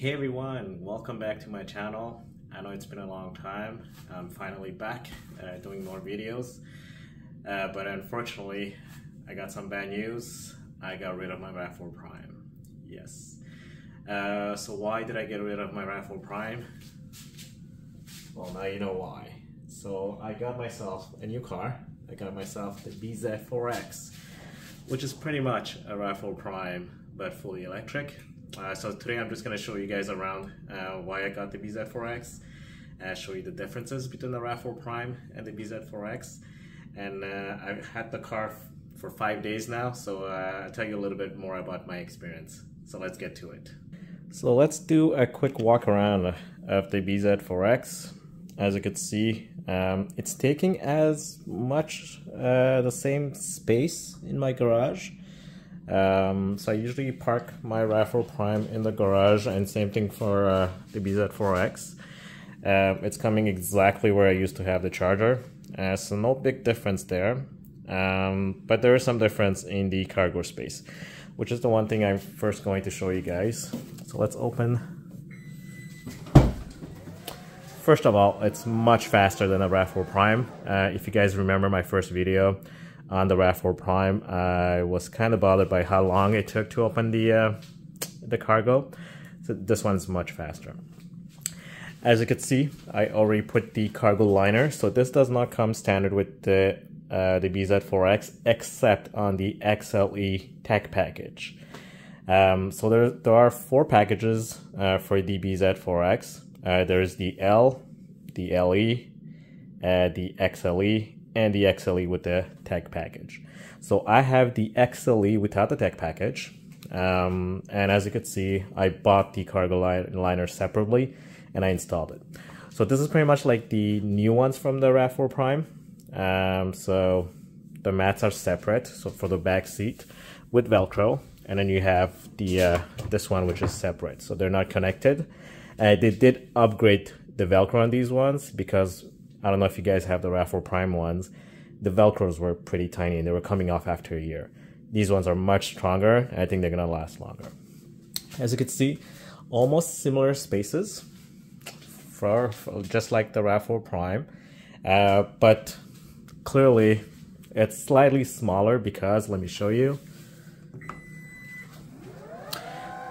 Hey everyone, welcome back to my channel. I know it's been a long time. I'm finally back uh, doing more videos. Uh, but unfortunately, I got some bad news. I got rid of my RAV4 Prime. Yes. Uh, so why did I get rid of my RAV4 Prime? Well, now you know why. So I got myself a new car. I got myself the BZ4X, which is pretty much a RAV4 Prime, but fully electric. Uh, so today I'm just going to show you guys around uh, why I got the BZ4X, uh, show you the differences between the RAV4 Prime and the BZ4X. And uh, I've had the car for five days now, so uh, I'll tell you a little bit more about my experience. So let's get to it. So let's do a quick walk around of the BZ4X. As you can see, um, it's taking as much uh, the same space in my garage um, so I usually park my RAV4 Prime in the garage and same thing for uh, the BZ4X. Um, it's coming exactly where I used to have the charger, uh, so no big difference there. Um, but there is some difference in the cargo space, which is the one thing I'm first going to show you guys. So let's open. First of all, it's much faster than a RAV4 Prime. Uh, if you guys remember my first video, on the RAV4 Prime. I was kind of bothered by how long it took to open the uh, the cargo. So this one's much faster. As you can see, I already put the cargo liner. So this does not come standard with the uh, the BZ4X except on the XLE tech package. Um, so there, there are four packages uh, for the BZ4X. Uh, there's the L, the LE, uh, the XLE, and the XLE with the tech package. So I have the XLE without the tech package. Um, and as you can see, I bought the cargo liner separately and I installed it. So this is pretty much like the new ones from the RAV4 Prime. Um, so the mats are separate. So for the back seat with Velcro, and then you have the uh, this one which is separate. So they're not connected. Uh, they did upgrade the Velcro on these ones because I don't know if you guys have the RAV4 Prime ones. The Velcros were pretty tiny and they were coming off after a year. These ones are much stronger I think they're gonna last longer. As you can see, almost similar spaces for, for just like the RAV4 Prime, uh, but clearly it's slightly smaller because, let me show you,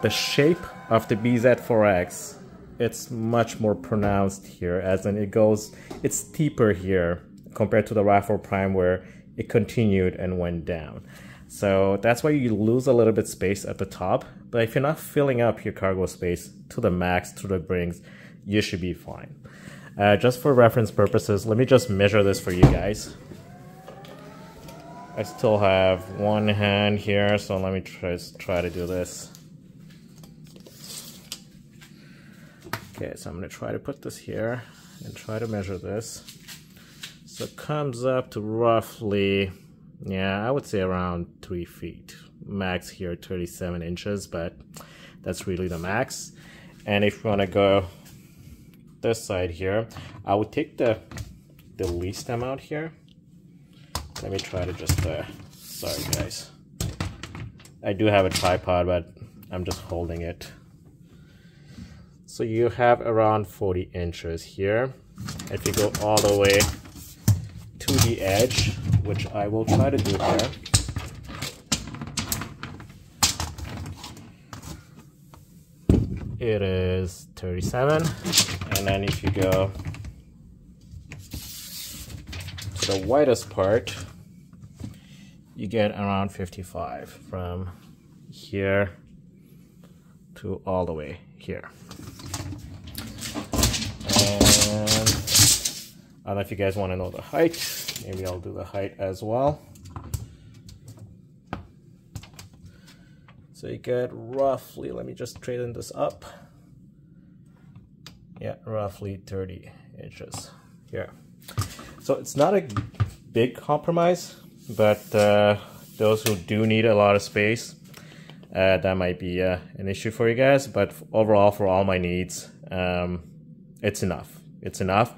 the shape of the BZ4X it's much more pronounced here as in it goes it's steeper here compared to the RAV4 Prime where it continued and went down. So that's why you lose a little bit space at the top but if you're not filling up your cargo space to the max to the brings you should be fine. Uh, just for reference purposes let me just measure this for you guys. I still have one hand here so let me try, try to do this Okay, so I'm going to try to put this here and try to measure this. So it comes up to roughly, yeah, I would say around 3 feet. Max here 37 inches, but that's really the max. And if you want to go this side here, I would take the, the least amount here. Let me try to just, uh, sorry guys. I do have a tripod, but I'm just holding it so you have around 40 inches here. If you go all the way to the edge, which I will try to do here, it is 37 and then if you go to the widest part you get around 55 from here to all the way here and I don't know if you guys want to know the height. Maybe I'll do the height as well. So you get roughly, let me just straighten this up. Yeah, roughly 30 inches here. So it's not a big compromise, but uh, those who do need a lot of space, uh, that might be uh, an issue for you guys. But overall, for all my needs, um, it's enough. It's enough.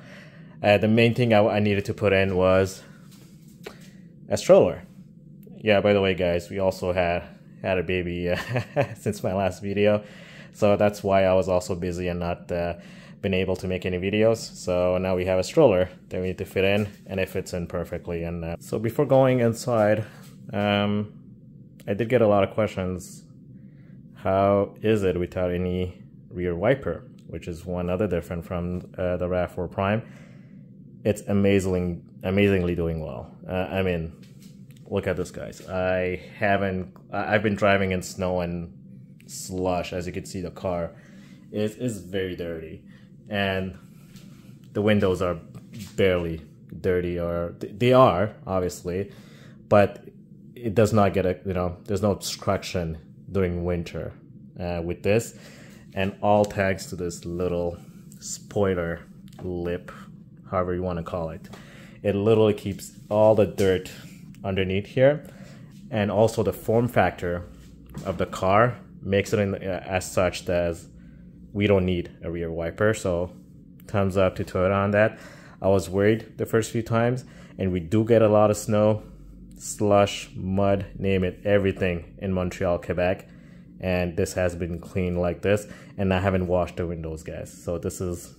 Uh, the main thing I, I, needed to put in was a stroller. Yeah, by the way, guys, we also had had a baby uh, since my last video. So that's why I was also busy and not uh, been able to make any videos. So now we have a stroller that we need to fit in and it fits in perfectly. And uh, so before going inside, um, I did get a lot of questions. How is it without any rear wiper, which is one other different from uh, the RAV4 Prime. It's amazing, amazingly doing well. Uh, I mean, look at this, guys. I haven't, I've been driving in snow and slush, as you can see the car is, is very dirty. And the windows are barely dirty or they are obviously, but it does not get a, you know, there's no obstruction during winter uh, with this and all thanks to this little spoiler lip, however you want to call it. It literally keeps all the dirt underneath here, and also the form factor of the car makes it in, uh, as such that we don't need a rear wiper. So thumbs up to Toyota on that. I was worried the first few times, and we do get a lot of snow, slush, mud, name it, everything in Montreal, Quebec and this has been cleaned like this and I haven't washed the windows guys. So this is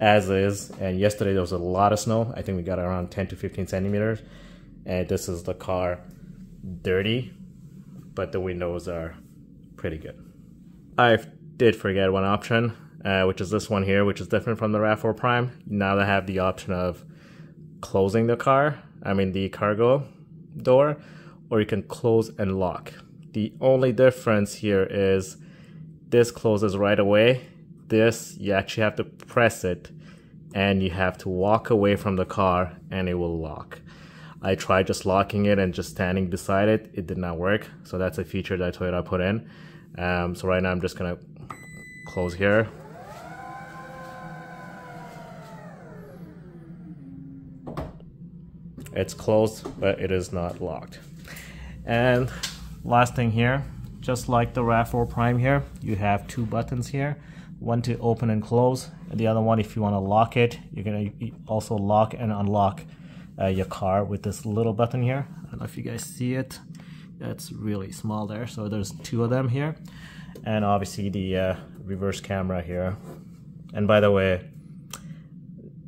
as is and yesterday there was a lot of snow. I think we got around 10 to 15 centimeters and this is the car dirty but the windows are pretty good. I did forget one option uh, which is this one here which is different from the RAV4 Prime. Now they have the option of closing the car I mean the cargo door or you can close and lock the only difference here is this closes right away. This, you actually have to press it and you have to walk away from the car and it will lock. I tried just locking it and just standing beside it. It did not work. So that's a feature that Toyota put in. Um, so right now I'm just gonna close here. It's closed, but it is not locked. And Last thing here, just like the RAV4 Prime here, you have two buttons here. One to open and close, and the other one if you want to lock it. You're going to also lock and unlock uh, your car with this little button here. I don't know if you guys see it. That's really small there. So there's two of them here. And obviously the uh, reverse camera here. And by the way,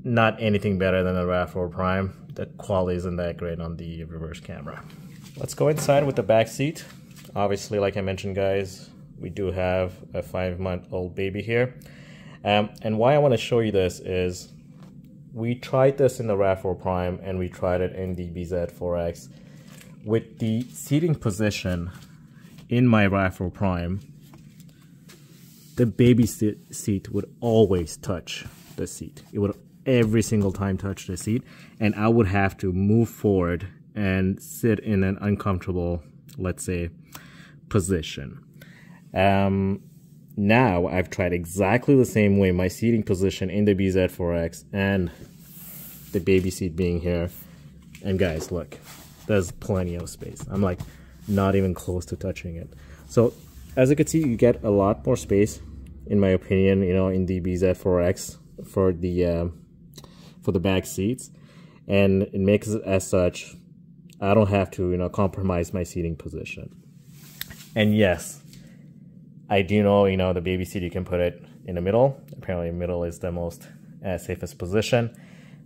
not anything better than the RAV4 Prime. The quality isn't that great on the reverse camera. Let's go inside with the back seat. Obviously, like I mentioned, guys, we do have a five-month-old baby here. Um, and why I want to show you this is we tried this in the RAV4 Prime and we tried it in the BZ4X. With the seating position in my RAV4 Prime, the baby seat would always touch the seat. It would every single time touch the seat and I would have to move forward and sit in an uncomfortable, let's say, position. Um, now I've tried exactly the same way my seating position in the BZ4X and the baby seat being here. And guys, look, there's plenty of space. I'm like not even close to touching it. So as you can see, you get a lot more space, in my opinion, you know, in the BZ4X for the uh, for the back seats, and it makes it as such I don't have to, you know, compromise my seating position. And yes, I do know, you know, the baby seat, you can put it in the middle. Apparently middle is the most uh, safest position.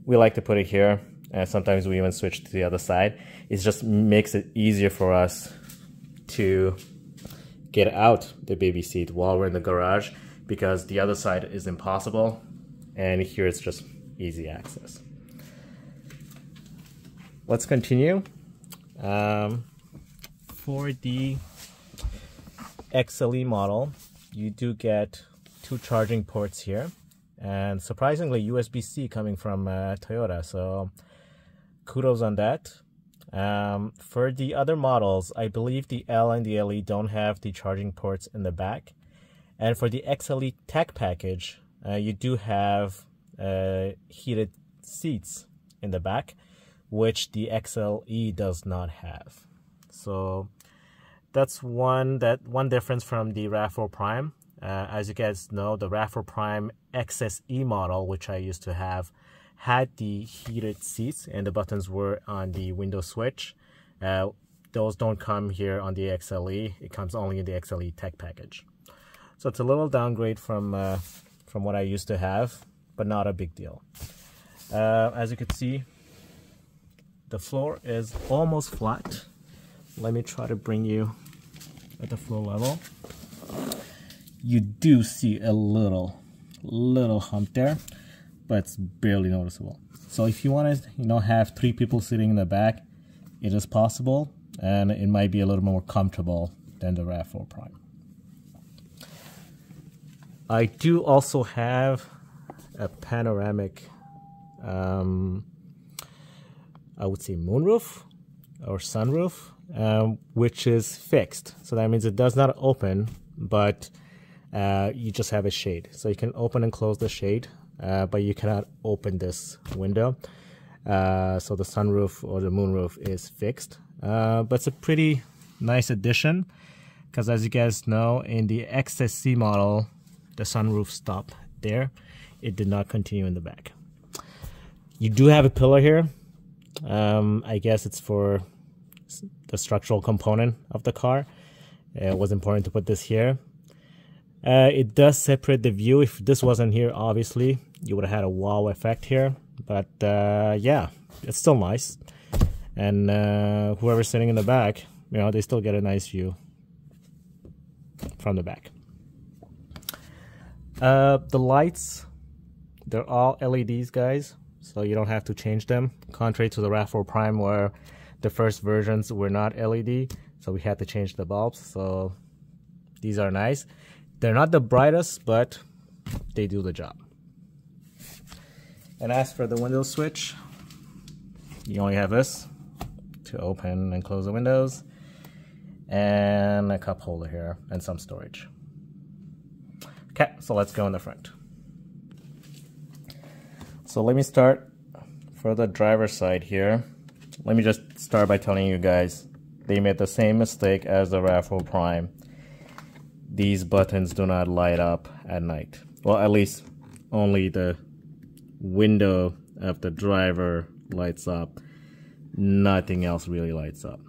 We like to put it here. sometimes we even switch to the other side. It just makes it easier for us to get out the baby seat while we're in the garage because the other side is impossible. And here it's just easy access. Let's continue. Um, for the XLE model, you do get two charging ports here and surprisingly USB-C coming from uh, Toyota so kudos on that. Um, for the other models I believe the L and the LE don't have the charging ports in the back. And for the XLE tech package uh, you do have uh, heated seats in the back which the XLE does not have. So that's one that one difference from the RAV4 Prime. Uh, as you guys know, the RAV4 Prime XSE model, which I used to have, had the heated seats and the buttons were on the window switch. Uh, those don't come here on the XLE. It comes only in the XLE tech package. So it's a little downgrade from uh, from what I used to have, but not a big deal. Uh, as you can see, the floor is almost flat. Let me try to bring you at the floor level. You do see a little, little hump there, but it's barely noticeable. So if you want to, you know, have three people sitting in the back, it is possible, and it might be a little more comfortable than the RAV4 Prime. I do also have a panoramic, um, I would say moonroof or sunroof, um, which is fixed. So that means it does not open, but uh, you just have a shade. So you can open and close the shade, uh, but you cannot open this window. Uh, so the sunroof or the moonroof is fixed. Uh, but it's a pretty nice addition because as you guys know, in the XSE model, the sunroof stopped there. It did not continue in the back. You do have a pillar here. Um, I guess it's for the structural component of the car. It was important to put this here. Uh, it does separate the view. If this wasn't here, obviously, you would have had a wow effect here. But uh, yeah, it's still nice. And uh, whoever's sitting in the back, you know, they still get a nice view from the back. Uh, the lights, they're all LEDs, guys, so you don't have to change them. Contrary to the RAV4 Prime, where the first versions were not LED, so we had to change the bulbs. So these are nice. They're not the brightest, but they do the job. And as for the window switch, you only have this to open and close the windows and a cup holder here and some storage. Okay, so let's go in the front. So let me start for the driver's side here. Let me just start by telling you guys they made the same mistake as the RAV4 Prime. These buttons do not light up at night. Well, at least only the window of the driver lights up. Nothing else really lights up.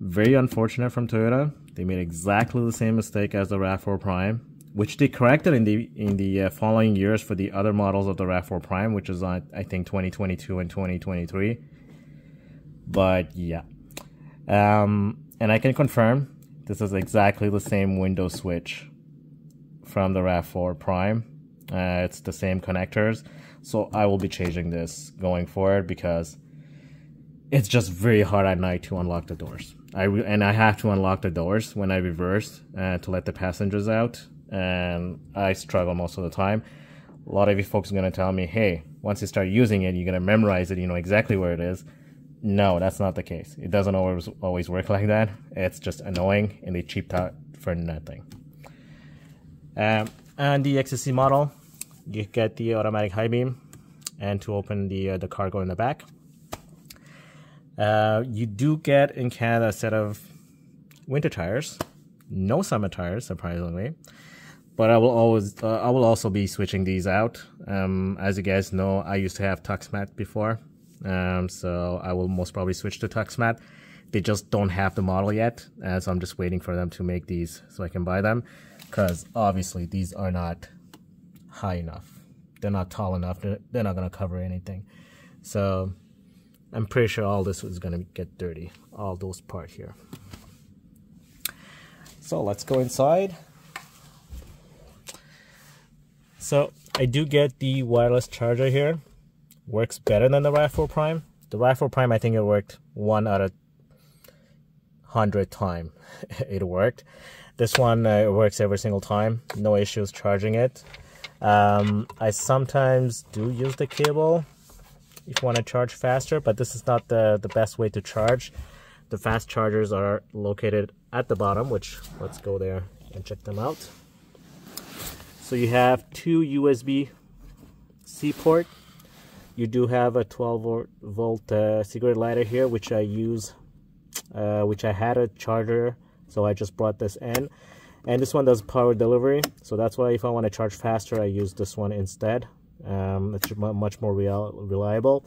Very unfortunate from Toyota. They made exactly the same mistake as the RAV4 Prime which they corrected in the in the uh, following years for the other models of the RAV4 Prime, which is on I think 2022 and 2023. But yeah, um, and I can confirm this is exactly the same window switch from the RAV4 Prime. Uh, it's the same connectors, so I will be changing this going forward because it's just very hard at night to unlock the doors. I and I have to unlock the doors when I reverse uh, to let the passengers out and I struggle most of the time. A lot of you folks are going to tell me, hey, once you start using it, you're going to memorize it, you know exactly where it is. No, that's not the case. It doesn't always always work like that. It's just annoying, and they cheaped out for nothing. Um, and the XSC model, you get the automatic high beam, and to open the uh, the cargo in the back. Uh, you do get in Canada a set of winter tires, no summer tires, surprisingly but I will always uh, I will also be switching these out. Um, as you guys know, I used to have TuxMat before, um, so I will most probably switch to TuxMat. They just don't have the model yet, uh, so I'm just waiting for them to make these so I can buy them. Because obviously these are not high enough. They're not tall enough. They're, they're not gonna cover anything. So I'm pretty sure all this is gonna get dirty. All those part here. So let's go inside. So I do get the wireless charger here. Works better than the RAV4 Prime. The RAV4 Prime, I think it worked one out of 100 time it worked. This one uh, works every single time. No issues charging it. Um, I sometimes do use the cable if you want to charge faster, but this is not the, the best way to charge. The fast chargers are located at the bottom, which let's go there and check them out. So you have two USB-C port. You do have a 12 volt uh, cigarette lighter here, which I use, uh, which I had a charger, so I just brought this in. And this one does power delivery, so that's why if I want to charge faster, I use this one instead. Um, it's much more real, reliable.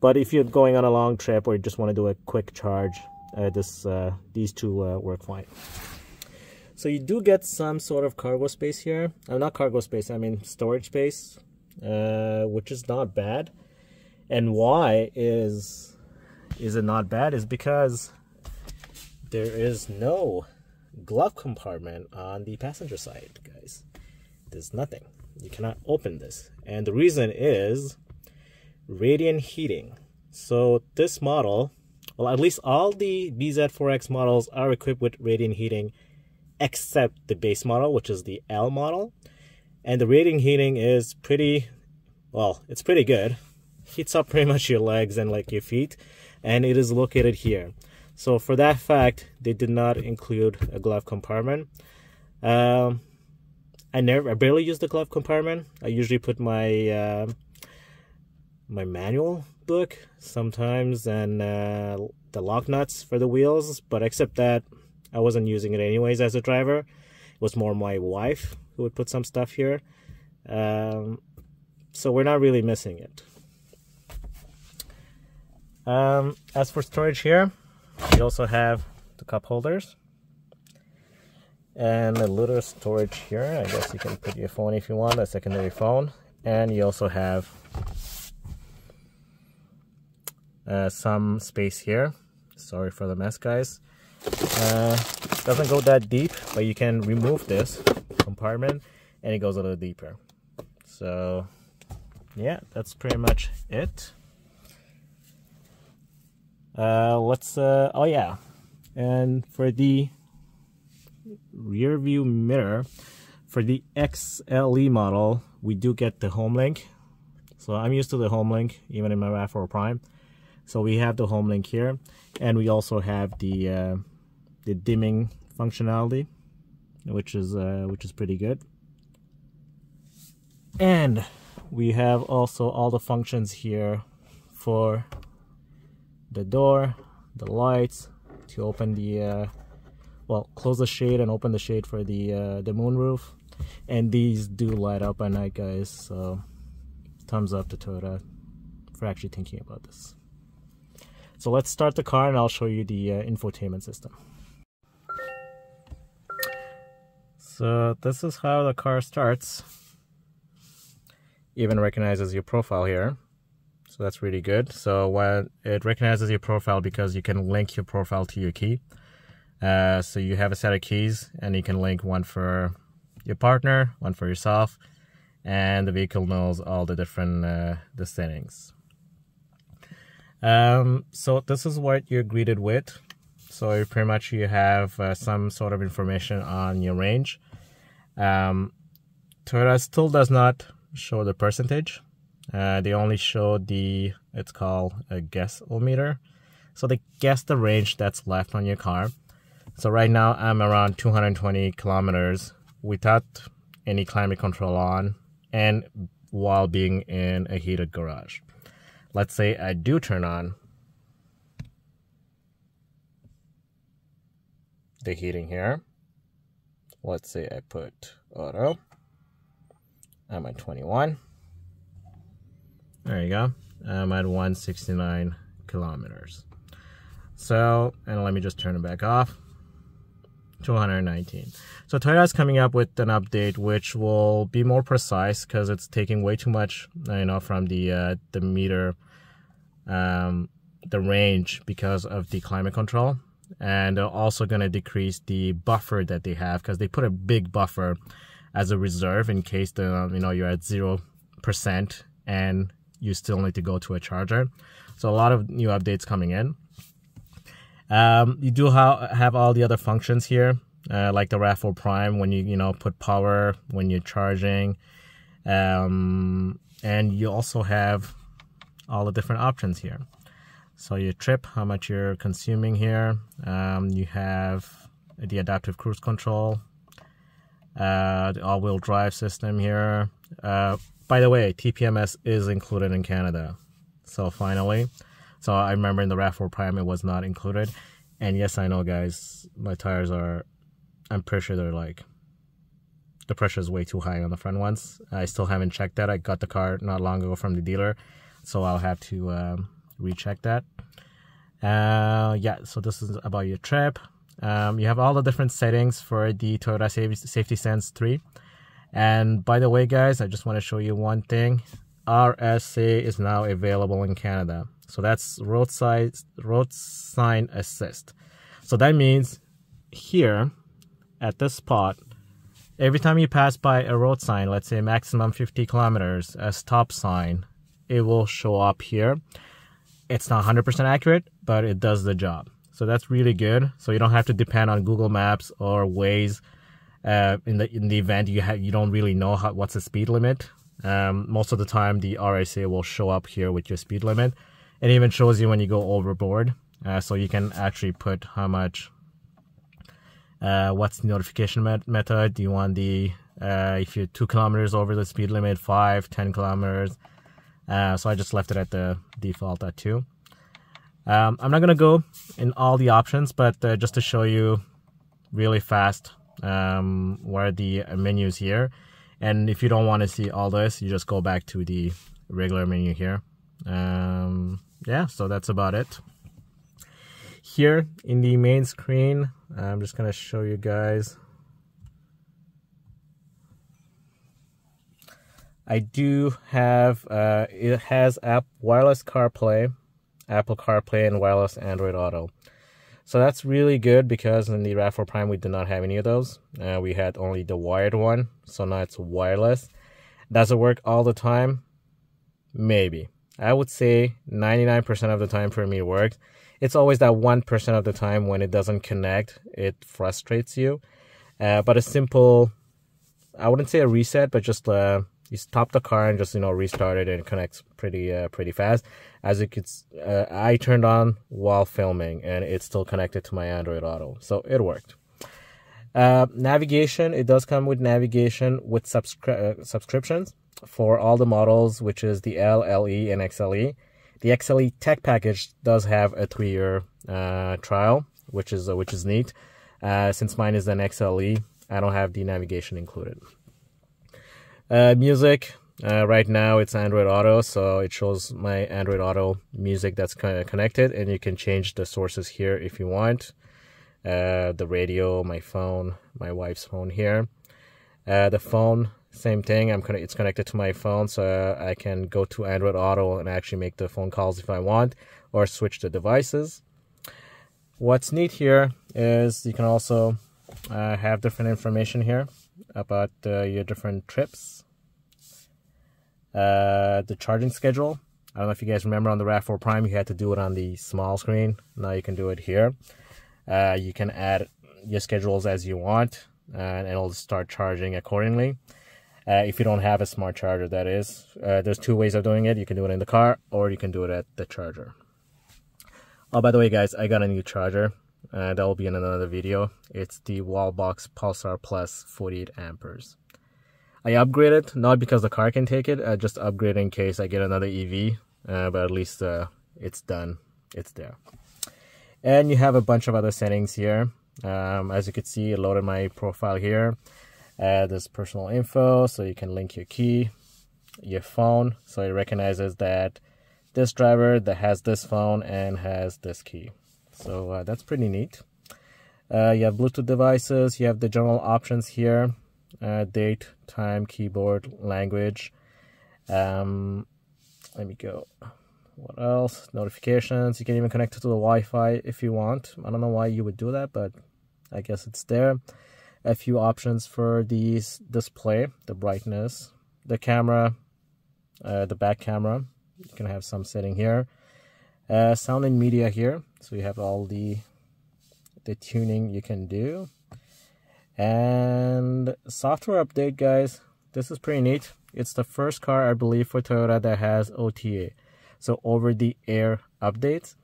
But if you're going on a long trip or you just want to do a quick charge, uh, this uh, these two uh, work fine. So you do get some sort of cargo space here. Uh, not cargo space, I mean storage space, uh, which is not bad. And why is is it not bad? Is because there is no glove compartment on the passenger side, guys. There's nothing. You cannot open this. And the reason is radiant heating. So this model, well, at least all the BZ4X models are equipped with radiant heating except the base model, which is the L model. And the radiant heating is pretty, well, it's pretty good. Heats up pretty much your legs and like your feet, and it is located here. So for that fact, they did not include a glove compartment. Um, I never, I barely use the glove compartment. I usually put my uh, my manual book sometimes and uh, the lock nuts for the wheels, but except that, I wasn't using it anyways as a driver. It was more my wife who would put some stuff here. Um, so we're not really missing it. Um, as for storage here, we also have the cup holders and a little storage here. I guess you can put your phone if you want, a secondary phone. And you also have uh, some space here. Sorry for the mess, guys. Uh, doesn't go that deep, but you can remove this compartment and it goes a little deeper. So yeah, that's pretty much it. Uh, let's, uh, oh yeah, and for the rear view mirror, for the XLE model, we do get the HomeLink. So I'm used to the HomeLink, even in my RAV4 Prime. So we have the HomeLink here, and we also have the uh, the dimming functionality, which is uh, which is pretty good. And we have also all the functions here for the door, the lights, to open the uh, well, close the shade and open the shade for the uh, the moonroof. And these do light up at night, guys. So thumbs up to Toyota for actually thinking about this. So let's start the car and I'll show you the uh, infotainment system. So this is how the car starts. Even recognizes your profile here. So that's really good. So when it recognizes your profile because you can link your profile to your key. Uh, so you have a set of keys and you can link one for your partner, one for yourself, and the vehicle knows all the different uh, the settings. Um, so this is what you're greeted with. So pretty much you have uh, some sort of information on your range. Um, Toyota still does not show the percentage. Uh, they only show the, it's called a guessometer. So they guess the range that's left on your car. So right now I'm around 220 kilometers without any climate control on and while being in a heated garage. Let's say I do turn on the heating here. Let's say I put auto. I'm at 21. There you go. I'm at 169 kilometers. So, and let me just turn it back off. 219. So Toyota's coming up with an update which will be more precise because it's taking way too much, you know, from the uh, the meter, um, the range because of the climate control, and they're also going to decrease the buffer that they have because they put a big buffer as a reserve in case the you know you're at zero percent and you still need to go to a charger. So a lot of new updates coming in. Um, you do ha have all the other functions here, uh, like the RAV4 Prime when you you know put power when you're charging, um, and you also have all the different options here. So your trip, how much you're consuming here. Um, you have the adaptive cruise control, uh, the all-wheel drive system here. Uh, by the way, TPMS is included in Canada. So finally, so I remember in the RAV4 Prime it was not included. And yes, I know, guys, my tires are, I'm pretty sure they're like, the pressure is way too high on the front ones. I still haven't checked that. I got the car not long ago from the dealer, so I'll have to um, recheck that. Uh, yeah, so this is about your trip. um, you have all the different settings for the Toyota Safety Sense 3. And by the way, guys, I just want to show you one thing. RSA is now available in Canada. So that's roadside road sign assist. So that means here at this spot, every time you pass by a road sign, let's say maximum 50 kilometers, a stop sign, it will show up here. It's not 100% accurate, but it does the job. So that's really good. So you don't have to depend on Google Maps or Waze. Uh, in the in the event you have you don't really know how, what's the speed limit. Um, most of the time the RSA will show up here with your speed limit. It even shows you when you go overboard, uh, so you can actually put how much. Uh, what's the notification met method? Do you want the uh, if you're two kilometers over the speed limit, five, ten kilometers? Uh, so I just left it at the default at two. Um, I'm not gonna go in all the options, but uh, just to show you really fast um, where the menus here. And if you don't want to see all this, you just go back to the regular menu here. Um, yeah, so that's about it. Here in the main screen, I'm just gonna show you guys. I do have, uh, it has app wireless CarPlay, Apple CarPlay, and wireless Android Auto. So that's really good because in the RAV4 Prime we did not have any of those. Uh, we had only the wired one, so now it's wireless. Does it work all the time? Maybe. I would say 99% of the time for me it works. It's always that 1% of the time when it doesn't connect, it frustrates you. Uh, but a simple, I wouldn't say a reset, but just uh, you stop the car and just you know restart it and it connects pretty uh, pretty fast. As you could, uh, I turned on while filming and it's still connected to my Android Auto, so it worked. Uh, navigation, it does come with navigation with subscri- uh, subscriptions for all the models, which is the L, LE, and XLE. The XLE tech package does have a three-year uh, trial, which is uh, which is neat. Uh, since mine is an XLE, I don't have the navigation included. Uh, music, uh, right now it's Android Auto, so it shows my Android Auto music that's kind of connected, and you can change the sources here if you want. Uh, the radio, my phone, my wife's phone here. Uh, the phone same thing. I'm it's connected to my phone, so I can go to Android Auto and actually make the phone calls if I want, or switch the devices. What's neat here is you can also uh, have different information here about uh, your different trips. Uh, the charging schedule. I don't know if you guys remember on the RAV4 Prime, you had to do it on the small screen. Now you can do it here. Uh, you can add your schedules as you want, and it'll start charging accordingly. Uh, if you don't have a smart charger, that is. Uh, there's two ways of doing it. You can do it in the car or you can do it at the charger. Oh, by the way, guys, I got a new charger. Uh, that will be in another video. It's the Wallbox Pulsar Plus 48 amperes. I upgrade it, not because the car can take it, I just upgrade in case I get another EV, uh, but at least uh, it's done. It's there. And you have a bunch of other settings here. Um, as you can see, I loaded my profile here add this personal info so you can link your key, your phone, so it recognizes that this driver that has this phone and has this key. So uh, that's pretty neat. Uh, you have Bluetooth devices, you have the general options here, uh, date, time, keyboard, language. Um, let me go. What else? Notifications. You can even connect it to the Wi-Fi if you want. I don't know why you would do that, but I guess it's there a few options for these display, the brightness, the camera, uh, the back camera. You can have some setting here. Uh, sound and media here. So you have all the the tuning you can do. And software update, guys. This is pretty neat. It's the first car, I believe, for Toyota that has OTA. So over the air updates.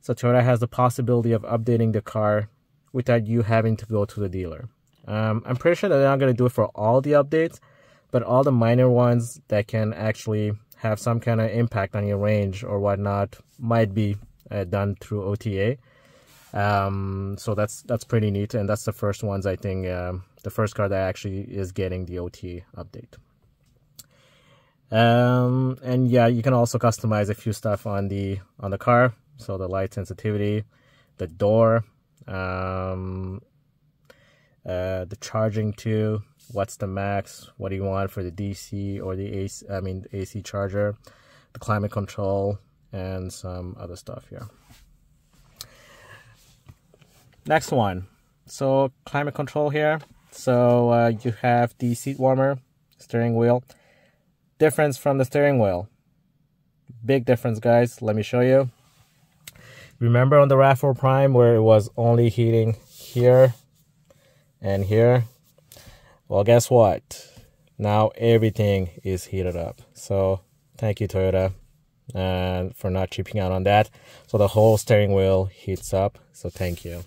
So Toyota has the possibility of updating the car without you having to go to the dealer. Um, I'm pretty sure that they're not going to do it for all the updates, but all the minor ones that can actually have some kind of impact on your range or whatnot might be uh, done through OTA. Um, so that's that's pretty neat, and that's the first ones I think um, the first car that actually is getting the OTA update. Um, and yeah, you can also customize a few stuff on the on the car. So the light sensitivity, the door, Um, uh, the charging too. What's the max? What do you want for the DC or the AC? I mean, AC charger, the climate control, and some other stuff here. Next one. So climate control here. So uh, you have the seat warmer, steering wheel. Difference from the steering wheel. Big difference, guys. Let me show you. Remember on the RAV4 Prime where it was only heating here and here? Well, guess what? Now everything is heated up. So thank you, Toyota, and for not chipping out on that. So the whole steering wheel heats up. So thank you.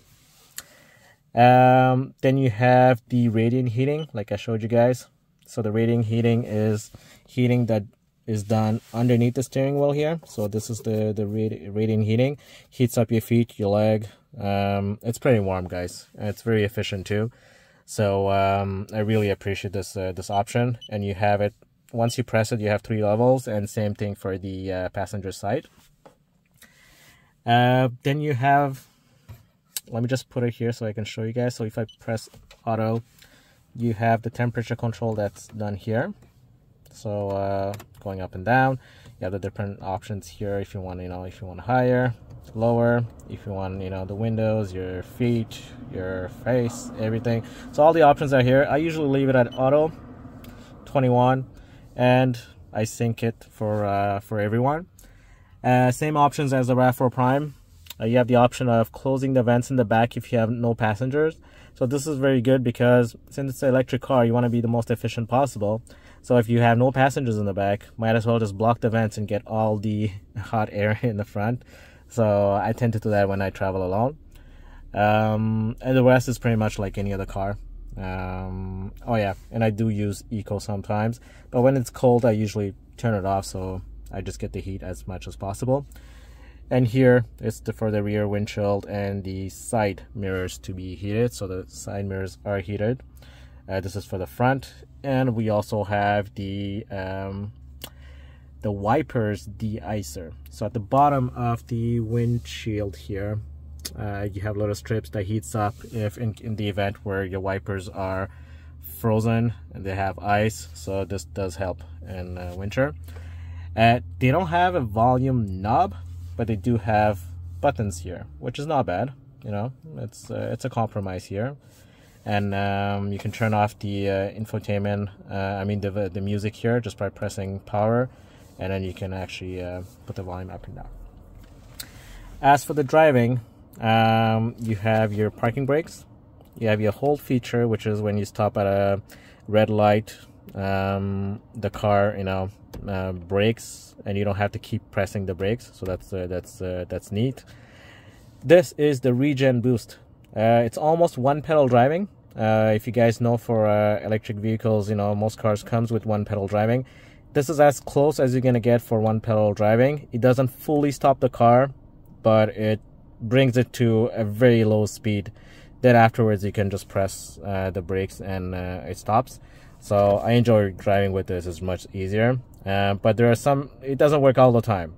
Um, then you have the radiant heating, like I showed you guys. So the radiant heating is heating that is done underneath the steering wheel here. So this is the, the radiant heating. Heats up your feet, your leg. Um, it's pretty warm, guys. It's very efficient too. So um, I really appreciate this uh, this option. And you have it, once you press it, you have three levels. And same thing for the uh, passenger side. Uh, then you have let me just put it here so I can show you guys. So if I press auto, you have the temperature control that's done here. So uh, going up and down, you have the different options here. If you want, you know, if you want higher, lower, if you want, you know, the windows, your feet, your face, everything. So all the options are here. I usually leave it at auto 21 and I sync it for uh, for everyone. Uh, same options as the RAV4 Prime. Uh, you have the option of closing the vents in the back if you have no passengers. So this is very good because since it's an electric car, you want to be the most efficient possible. So if you have no passengers in the back, might as well just block the vents and get all the hot air in the front. So I tend to do that when I travel alone. Um, and the rest is pretty much like any other car. Um, oh yeah, and I do use eco sometimes, but when it's cold, I usually turn it off so I just get the heat as much as possible and here is the for the rear windshield and the side mirrors to be heated. So the side mirrors are heated. Uh, this is for the front. And we also have the um, the wipers de-icer. So at the bottom of the windshield here uh, you have little strips that heats up if in, in the event where your wipers are frozen and they have ice. So this does help in uh, winter. Uh, they don't have a volume knob but they do have buttons here, which is not bad. You know, it's uh, it's a compromise here, and um, you can turn off the uh, infotainment. Uh, I mean the the music here just by pressing power, and then you can actually uh, put the volume up and down. As for the driving, um, you have your parking brakes. You have your hold feature, which is when you stop at a red light, um, the car, you know, uh, brakes and you don't have to keep pressing the brakes. So that's uh, that's uh, that's neat. This is the regen boost. Uh, it's almost one pedal driving. Uh, if you guys know for uh, electric vehicles you know most cars comes with one pedal driving. This is as close as you're gonna get for one pedal driving. It doesn't fully stop the car but it brings it to a very low speed. Then afterwards you can just press the brakes and it stops so I enjoy driving with this. It's much easier. Uh, but there are some, it doesn't work all the time.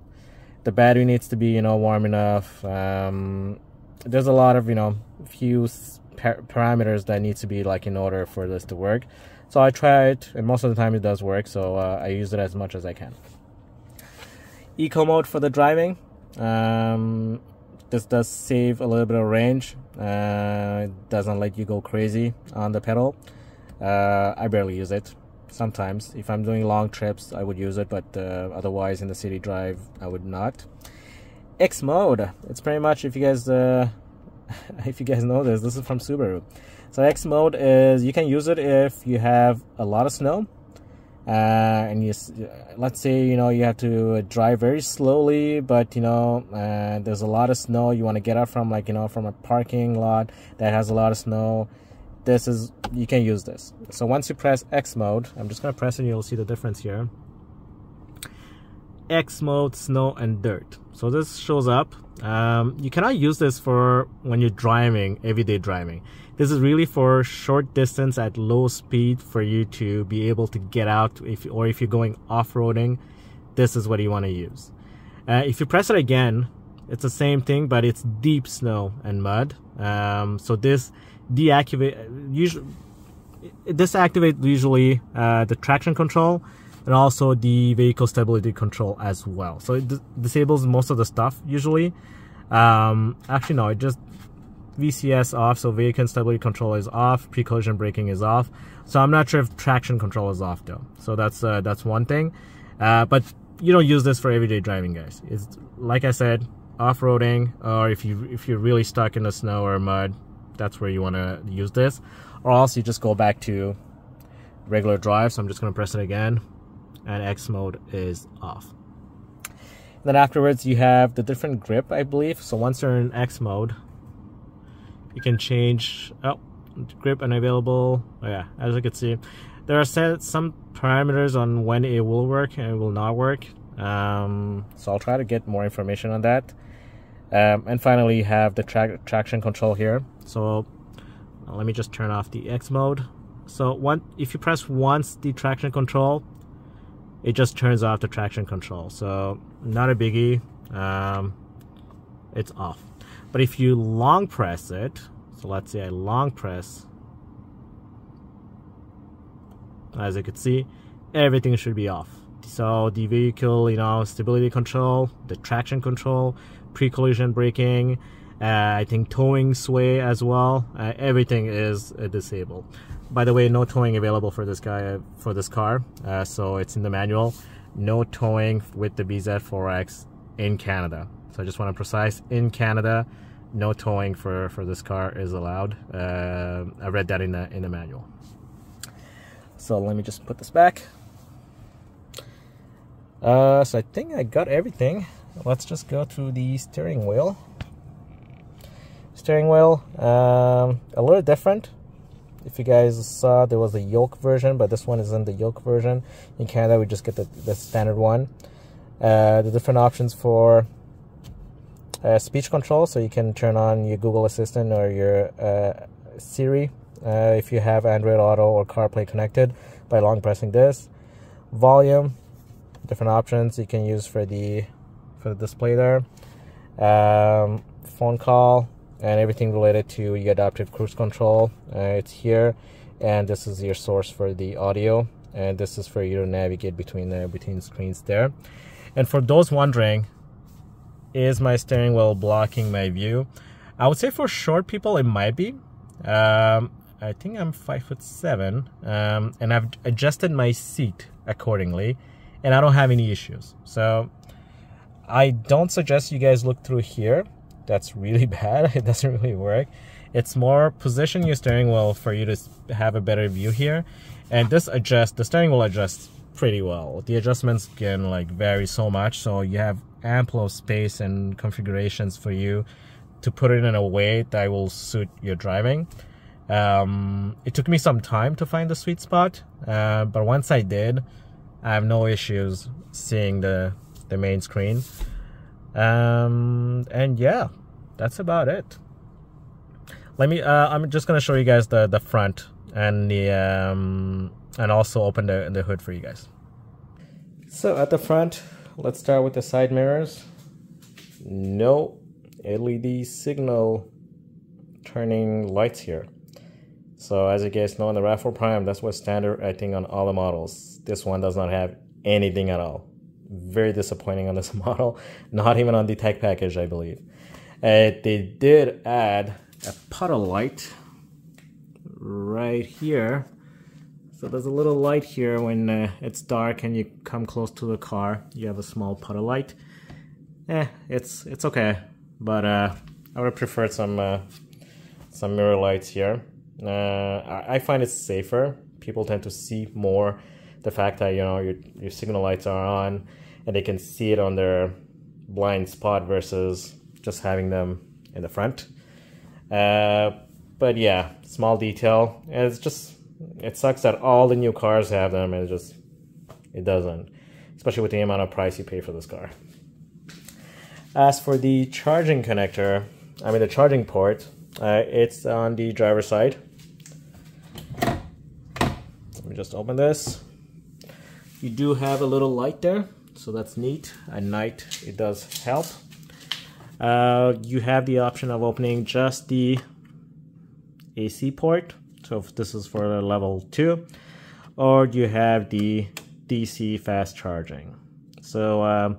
The battery needs to be, you know, warm enough. Um, there's a lot of, you know, few par parameters that need to be like in order for this to work. So I try it, and most of the time it does work. So uh, I use it as much as I can. Eco mode for the driving. Um, this does save a little bit of range. Uh, it doesn't let you go crazy on the pedal. Uh, I barely use it sometimes. If I'm doing long trips, I would use it, but uh, otherwise in the city drive, I would not. X mode. It's pretty much if you guys uh, if you guys know this, this is from Subaru. So X mode is you can use it if you have a lot of snow. Uh, and you let's say you know you have to drive very slowly but you know uh, there's a lot of snow you want to get out from like you know from a parking lot that has a lot of snow this is you can use this. So once you press X mode I'm just gonna press and you'll see the difference here. X mode snow and dirt. So this shows up. Um, you cannot use this for when you're driving everyday driving. This is really for short distance at low speed for you to be able to get out if or if you're going off-roading this is what you want to use. Uh, if you press it again it's the same thing but it's deep snow and mud. Um, so this deactivate usually this activates usually uh, the traction control and also the vehicle stability control as well. So it disables most of the stuff usually. Um, actually, no, it just VCS off, so vehicle stability control is off, pre-collision braking is off. So I'm not sure if traction control is off though. So that's uh, that's one thing. Uh, but you don't use this for everyday driving, guys. It's like I said, off-roading, or if you if you're really stuck in the snow or mud, that's where you want to use this. Or else you just go back to regular drive. So I'm just gonna press it again, and X mode is off. then afterwards, you have the different grip, I believe. So once you're in X mode, you can change oh grip unavailable oh yeah as you can see there are set some parameters on when it will work and it will not work um, so I'll try to get more information on that um, and finally you have the tra traction control here. So uh, let me just turn off the X mode. So one if you press once the traction control it just turns off the traction control. So not a biggie. Um, it's off. But if you long press it, so let's say I long press, as you can see, everything should be off. So the vehicle, you know, stability control, the traction control, pre-collision braking, uh, I think towing sway as well. Uh, everything is uh, disabled. By the way, no towing available for this guy uh, for this car. Uh, so it's in the manual. No towing with the BZ4X in Canada. So I just want to precise in Canada, no towing for, for this car is allowed. Uh, I read that in the in the manual. So let me just put this back. So I think I got everything. Let's just go through the steering wheel. Steering wheel, um, a little different. If you guys saw, there was a yoke version, but this one isn't the yoke version. In Canada, we just get the, the standard one. Uh, the different options for uh, speech control, so you can turn on your Google Assistant or your uh, Siri uh, if you have Android Auto or CarPlay connected by long pressing this. Volume, different options you can use for the for the display there. Um, phone call and everything related to your adaptive cruise control. Uh, it's here, and this is your source for the audio, and this is for you to navigate between the between screens there. And for those wondering is my steering wheel blocking my view? I would say for short people it might be. Um, I think I'm five foot seven, um, and I've adjusted my seat accordingly, and I don't have any issues. So I don't suggest you guys look through here. That's really bad. It doesn't really work. It's more position your steering wheel for you to have a better view here, and this adjust the steering wheel adjusts pretty well. The adjustments can like vary so much, so you have ample space and configurations for you to put it in a way that will suit your driving. Um, it took me some time to find the sweet spot, uh, but once I did, I have no issues seeing the the main screen. Um, and yeah, that's about it. Let me. Uh, I'm just gonna show you guys the the front and the um, and also open the the hood for you guys. So at the front, let's start with the side mirrors. No LED signal turning lights here. So as you guys know in the RAV4 Prime, that's what's standard I think on all the models. This one does not have anything at all. Very disappointing on this model. Not even on the tech package, I believe. Uh, they did add a puddle light right here so there's a little light here when uh, it's dark and you come close to the car. You have a small puddle light. Eh, it's it's okay, but uh, I would have preferred some uh, some mirror lights here. Uh, I, I find it safer. People tend to see more the fact that you know your your signal lights are on and they can see it on their blind spot versus just having them in the front. Uh, but yeah, small detail. And it's just it sucks that all the new cars have them and it just it doesn't especially with the amount of price you pay for this car as for the charging connector i mean the charging port uh, it's on the driver's side let me just open this you do have a little light there so that's neat at night it does help Uh, you have the option of opening just the AC port. So this is for level 2. Or you have the DC fast charging. So um,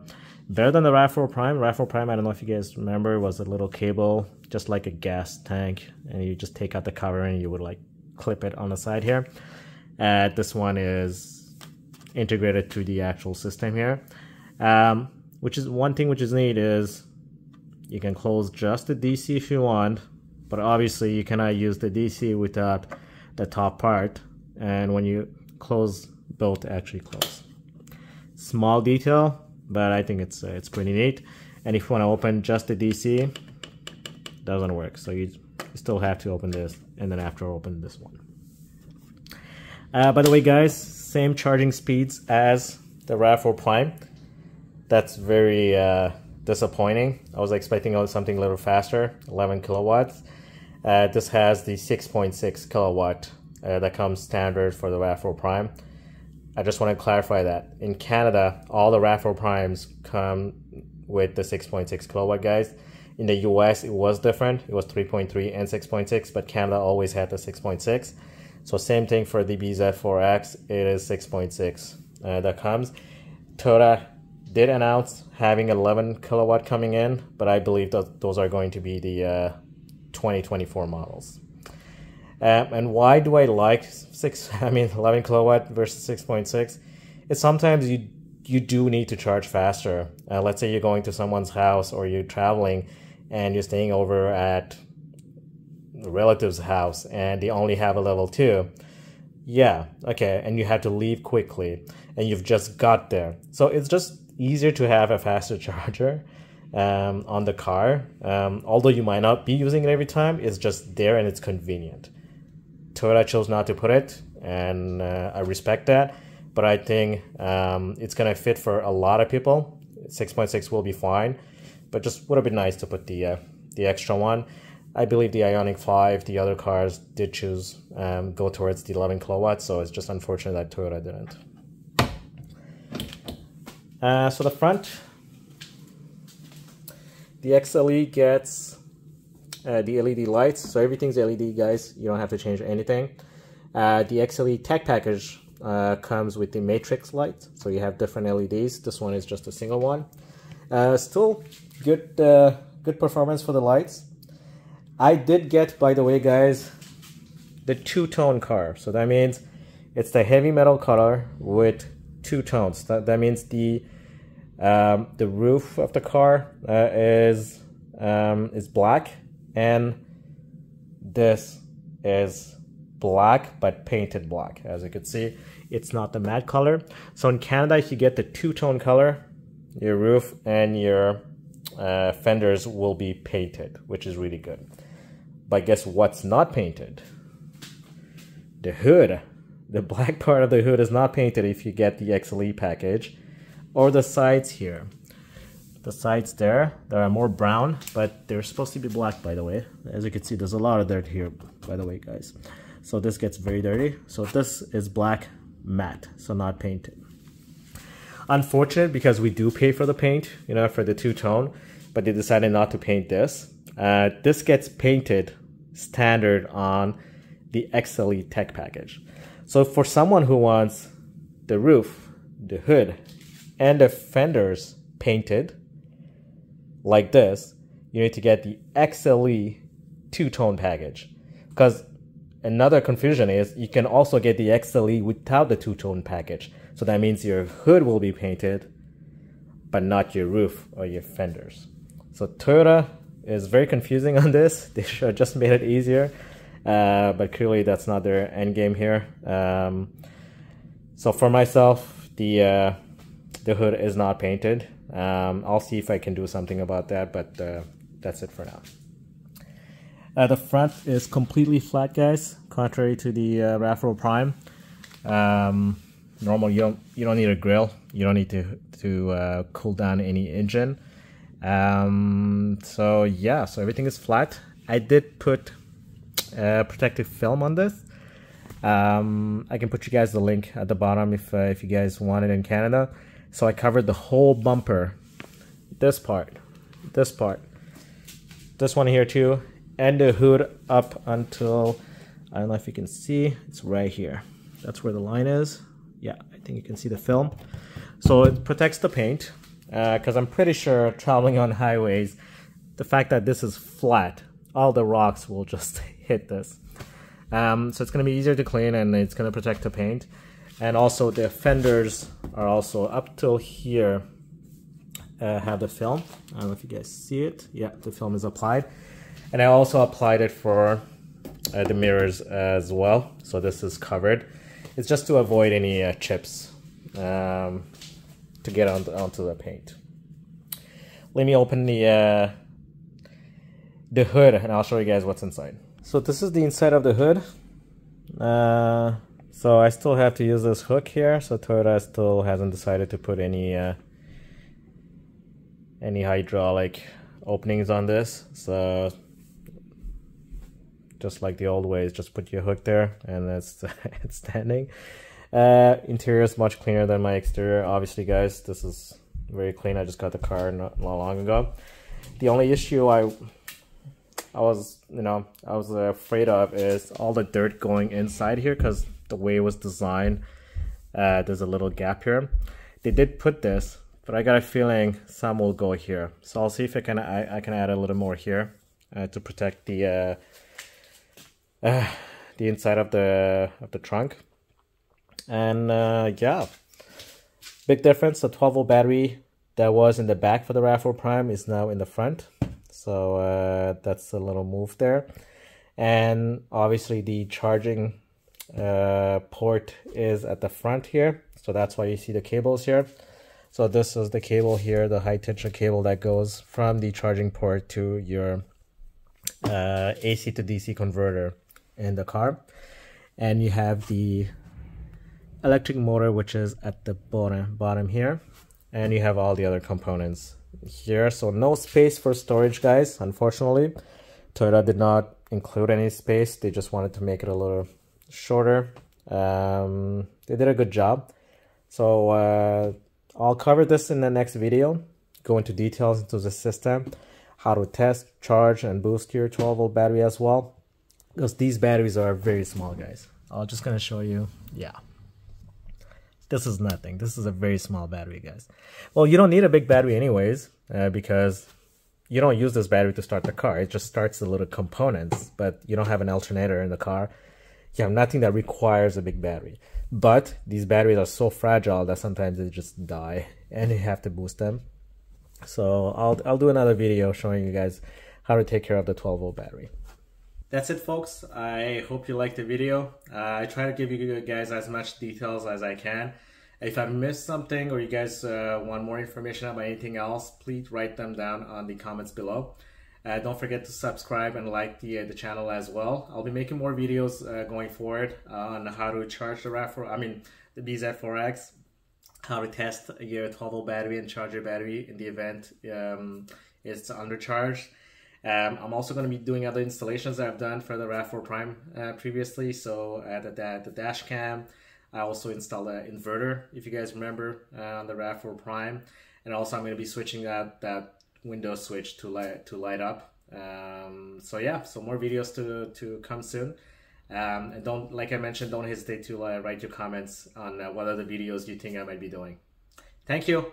better than the RAV4 Prime. RAV4 Prime, I don't know if you guys remember, was a little cable, just like a gas tank. And you just take out the cover and you would like clip it on the side here. Uh, this one is integrated to the actual system here. Um, which is one thing which is neat is you can close just the DC if you want, but obviously you cannot use the DC without the top part. And when you close, both actually close. Small detail, but I think it's uh, it's pretty neat. And if you want to open just the DC, doesn't work. So you, still have to open this and then after open this one. Uh, by the way, guys, same charging speeds as the RAV4 Prime. That's very uh, disappointing. I was expecting something a little faster, 11 kilowatts. Uh, this has the 6.6 kilowatt uh, that comes standard for the RAV4 Prime. I just want to clarify that. In Canada, all the RAV4 Primes come with the 6.6 kilowatt guys. In the US, it was different. It was 3.3 and 6.6, but Canada always had the 6.6. So same thing for the BZ4X, it is 6.6 uh, that comes. Toyota did announce having 11 kilowatt coming in, but I believe that those are going to be the uh, 2024 models. Um, and why do I like six? I mean, 11 kilowatt versus 6.6? It's sometimes you you do need to charge faster. Uh, let's say you're going to someone's house or you're traveling, and you're staying over at relative's house, and they only have a level two. Yeah, okay, and you have to leave quickly, and you've just got there. So it's just easier to have a faster charger um, on the car. Um, although you might not be using it every time, it's just there and it's convenient. Toyota chose not to put it, and uh, I respect that. But I think um, it's gonna fit for a lot of people. 6.6 will be fine, but just would have been nice to put the uh, the extra one. I believe the Ioniq 5, the other cars did choose um, go towards the 11 kilowatts, so it's just unfortunate that Toyota didn't. Uh, so the front, the XLE gets uh, the LED lights. So everything's LED, guys. You don't have to change anything. Uh, the XLE tech package uh, comes with the matrix light. So you have different LEDs. This one is just a single one. Uh, still good, uh, good performance for the lights. I did get, by the way, guys, the two-tone car. So that means it's the heavy metal color with two tones. That, that means the um, the roof of the car uh, is um, is black, and this is black but painted black. As you can see, it's not the matte color. So in Canada, if you get the two-tone color, your roof and your uh, fenders will be painted, which is really good. But guess what's not painted? The hood. The black part of the hood is not painted if you get the XLE package or the sides here. The sides there, they are more brown, but they're supposed to be black, by the way. As you can see, there's a lot of dirt here, by the way, guys. So this gets very dirty. So this is black matte, so not painted. Unfortunate because we do pay for the paint, you know, for the two-tone, but they decided not to paint this. Uh, this gets painted standard on the XLE tech package. So for someone who wants the roof, the hood, and the fenders painted like this, you need to get the XLE two-tone package. Because another confusion is you can also get the XLE without the two-tone package. So that means your hood will be painted, but not your roof or your fenders. So Toyota is very confusing on this. They should have just made it easier. Uh, but clearly that's not their end game here. Um, so for myself, the uh, the hood is not painted. Um, I'll see if I can do something about that, but uh, that's it for now. Uh, the front is completely flat, guys, contrary to the uh, RAV4 Prime. Um, normal, you don't you don't need a grill. You don't need to to uh, cool down any engine. Um, so yeah, so everything is flat. I did put uh, protective film on this. Um, I can put you guys the link at the bottom if uh, if you guys want it in Canada. So I covered the whole bumper, this part, this part, this one here too, and the hood up until, I don't know if you can see, it's right here. That's where the line is. Yeah, I think you can see the film. So it protects the paint, because uh, I'm pretty sure traveling on highways, the fact that this is flat, all the rocks will just hit this. Um, so it's going to be easier to clean and it's going to protect the paint. And also the fenders are also up till here uh, have the film. I don't know if you guys see it. Yeah, the film is applied. And I also applied it for uh, the mirrors as well. So this is covered. It's just to avoid any uh, chips um, to get on, onto the paint. Let me open the uh, the hood and I'll show you guys what's inside. So this is the inside of the hood. Uh, so I still have to use this hook here. So Toyota still hasn't decided to put any uh, any hydraulic openings on this. So just like the old ways, just put your hook there and it's it's standing. Uh, interior is much cleaner than my exterior. Obviously, guys, this is very clean. I just got the car not, not long ago. The only issue I I was, you know, I was afraid of is all the dirt going inside here because the way it was designed, uh, there's a little gap here. They did put this, but I got a feeling some will go here. So I'll see if I can I, I can add a little more here uh, to protect the uh, uh the inside of the of the trunk. And uh, yeah, big difference. The 12 volt battery that was in the back for the RAV4 Prime is now in the front. So uh, that's a little move there. And obviously the charging uh, port is at the front here. So that's why you see the cables here. So this is the cable here, the high tension cable that goes from the charging port to your uh, AC to DC converter in the car. And you have the electric motor, which is at the bottom, bottom here. And you have all the other components here. So no space for storage, guys, unfortunately. Toyota did not include any space. They just wanted to make it a little shorter. Um, they did a good job. So uh, I'll cover this in the next video. Go into details into the system, how to test, charge, and boost your 12 volt battery as well. Because these batteries are very small, guys. I'm just gonna show you. Yeah. This is nothing. This is a very small battery, guys. Well, you don't need a big battery anyways, uh, because you don't use this battery to start the car. It just starts the little components, but you don't have an alternator in the car. You have nothing that requires a big battery. But these batteries are so fragile that sometimes they just die and you have to boost them. So I'll, I'll do another video showing you guys how to take care of the 12 volt battery. That's it folks. I hope you liked the video. Uh, I try to give you guys as much details as I can. If I missed something or you guys uh, want more information about anything else, please write them down on the comments below. Uh, don't forget to subscribe and like the, uh, the channel as well. I'll be making more videos uh, going forward on how to charge the RAV4, I mean the BZ4X, how to test your 12 volt battery and charge your battery in the event um, it's undercharged. Um, I'm also going to be doing other installations that I've done for the RAV4 Prime uh, previously. So uh, the, the dash cam, I also installed an inverter, if you guys remember, uh, on the RAV4 Prime. And also I'm going to be switching that, that window switch to light, to light up. Um, so yeah, so more videos to, to come soon. Um, and don't, like I mentioned, don't hesitate to uh, write your comments on uh, what other videos you think I might be doing. Thank you.